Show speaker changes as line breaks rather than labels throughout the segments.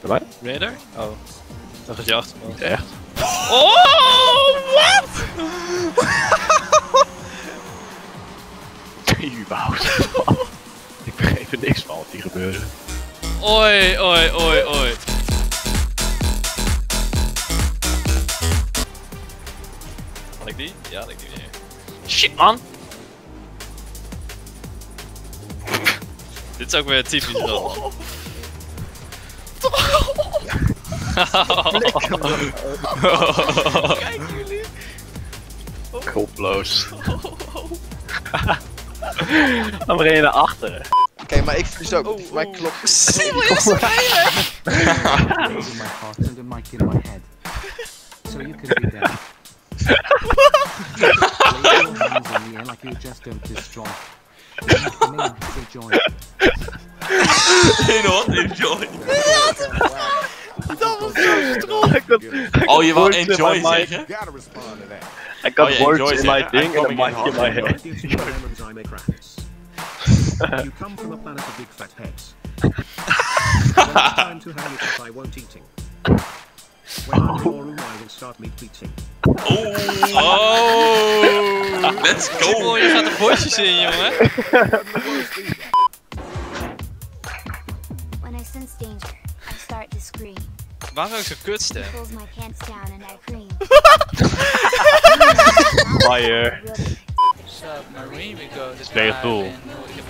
Bij mij?
Ben je? Oh. Dan gaat je achter me.
Niet echt.
Oh, wat?
Überhaupt. ik begreep er niks van wat hier gebeurde.
Oi, oi, oi, oi. Kan ik die? Ja, dat ik die weer. Shit, man! Dit is ook weer typisch dan.
Kijk jullie.
Koploos. Dan ben je naar achteren.
Oké, maar ik verlies ook. Voor mij klopt.
Simon, je spelen!
in my heart and a mic in my head. So you can be there. Lay your hands on the air like you just don't destroy. Come in.
Nee hoor, enjoy.
I
got, I
oh, you
were enjoying it, yeah?
I got
oh, yeah,
words in my thing
and a
mic
in
my head.
you come from a planet of big fat heads. time to hang it up, I won't eating. When I'm your room, I will start meat eating.
Oh!
oh.
Let's go!
je gaat de bosjes in, jongen.
When I sense danger, I start to scream.
Waarom heb ik zo'n kutstem?
Fire.
Really
Sup, Marine, we go to
Tegen
drive
doel.
and we get-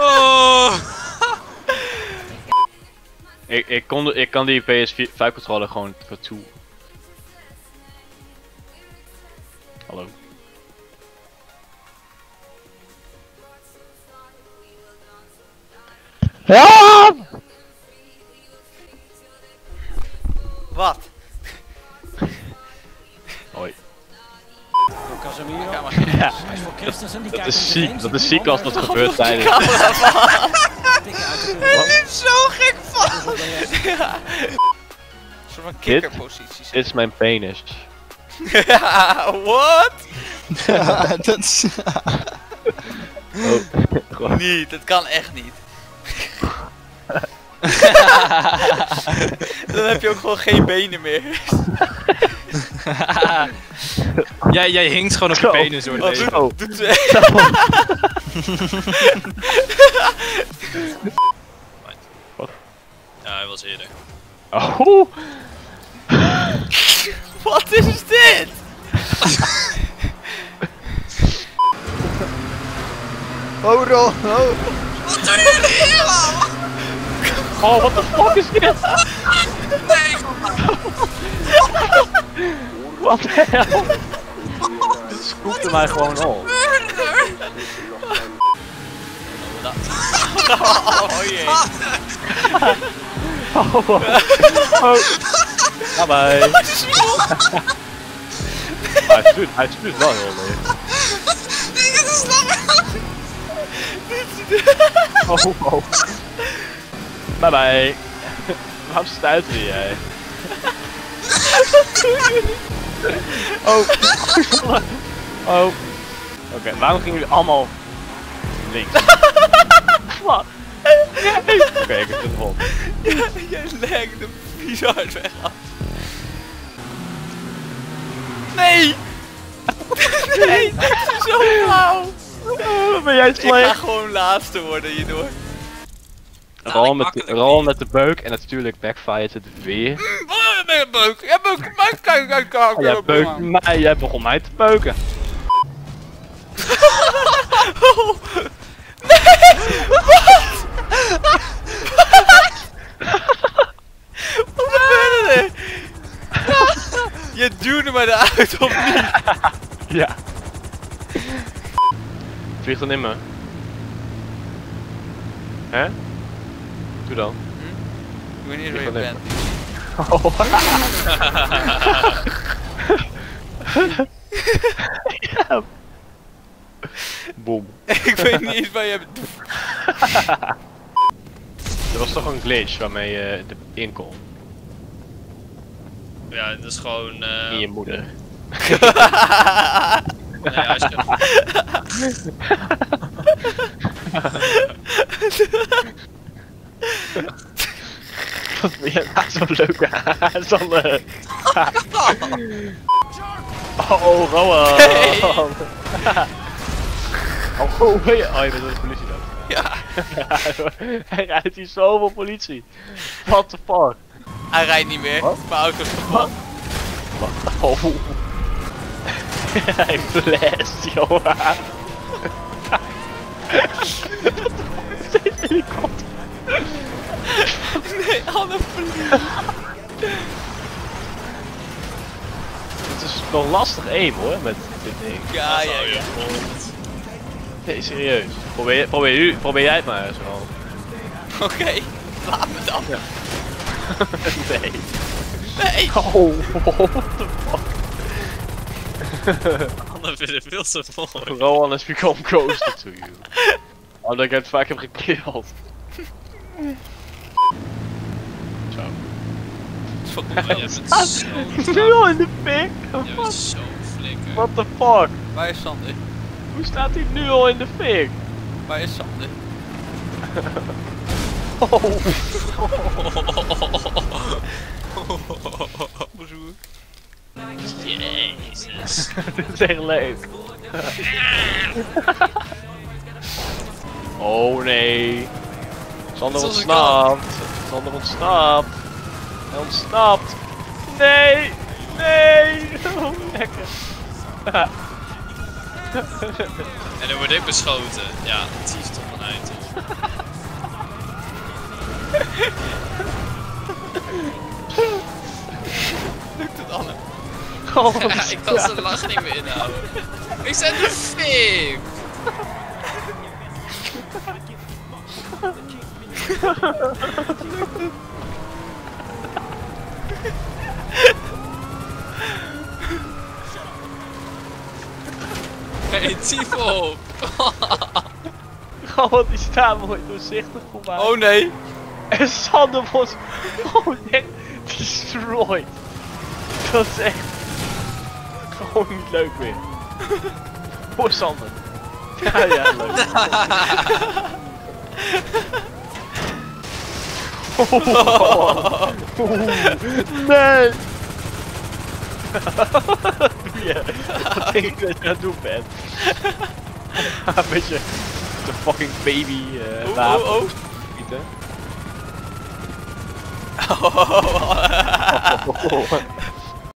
Oh!
Ik, ik, kon, ik kan die PS5 controller gewoon voor toe. Hallo. Ja!
Wat?
Hoi.
Casemiro.
Ja,
Hij is voor Christensen, die
dat
kijkt
is ziek. Dat is ziek als dat gebeurt tijdens.
Het is zo gek van. Ja. Een soort van kikkerpositie.
Dit is mijn penis.
Ja, what?
dat is...
Oh.
Niet, dat kan echt niet. Dan heb je ook gewoon geen benen meer.
jij, jij hinkt gewoon op je
Zo.
het
Wat
leven.
Zo.
Doet ze
Ja, hij was eerder.
Oh,
Wat is dit?
Oh, Ron. Oh.
Wat doen jullie hier al?
Oh, what the fuck is dit?
Nee,
Wat de hel? Dit scoopte mij gewoon op.
Oh jee.
Oh, oh. Bye bye. hij stuurt, hij stuurt wel heel leeg.
Dit is lang.
Oh, oh. Bye bye. Waarom stuiterde jij? Oh. Oh. Oké, waarom gingen jullie allemaal links? Wat? Oké, ik heb het rond.
Jij legt de hard weg af. Nee! Nee, dit is zo flauw!
Oh, ben jij
Ik ga
slecht?
gewoon laatste worden hierdoor.
Rol met, rol met de beuk en natuurlijk backfire het weer.
Oh, ben je beuk? Ja, beuk, beuk, kijk, kijk, kijk.
Oh, jij beukt mij, jij begon mij te beuken.
Wat gebeurde er? Je duwde me eruit of niet?
Ja. Vlieg dan in me. Hè? Doe dan.
Ik weet niet waar je bent.
ja. Boom.
Ik weet niet eens waar je bent.
Er was toch een glitch waarmee je in kon.
Ja, dat is gewoon... eh
In je moeder.
nee, als je...
Wat ben je zo'n leuke zo'n eh, Oh, Rowan! Oh, oh, ben je? Oh, je bent door de politie dan.
Ja,
Hij rijdt hier zoveel politie. What the fuck?
hij rijdt niet meer.
Wat?
Mijn auto is kapot.
Oh. Hij blast, jongen. Steeds helikopter.
Nee, Anne vliegt.
Het is wel lastig aim hoor, met dit ding.
Ja, ja, ja.
Nee, serieus. Probeer, probeer, u, probeer jij het maar eens wel.
Oké, laat me dan.
Nee.
Nee.
Oh, what the fuck?
Anne vindt het veel te mooi.
Rowan has become closer to you. Omdat ik het vaak heb gekild. Zo.
Fucking
Jij bent zo
Nu al in de fik?
Jij bent zo flikker.
What the fuck?
Waar is Sander?
Hoe staat hij nu al in de fik?
Waar is Sander?
Oh.
Bonjour.
Jezus.
Dit is echt leuk. oh nee. Sander ontsnapt. Sander ontsnapt. Hij ontsnapt. Nee. Nee. Oh, lekker.
En dan word ik beschoten. Ja, het is toch eind.
Lukt het Anne?
Oh,
Ja, ik kan zijn lach niet meer inhouden. Ik zet de fik! Hey, Tifo!
Oh, die staan mooi doorzichtig voor mij.
Oh nee.
En Sander wordt gewoon echt destroyed. Dat is echt gewoon niet leuk meer. Voor Sander. Ja, ja, leuk. Oh, nee! Wat je? Wat denk ik dat je aan het doen bent? Een beetje de fucking baby eh
Oh,
wapen
oh, oh.
schieten.
Oh,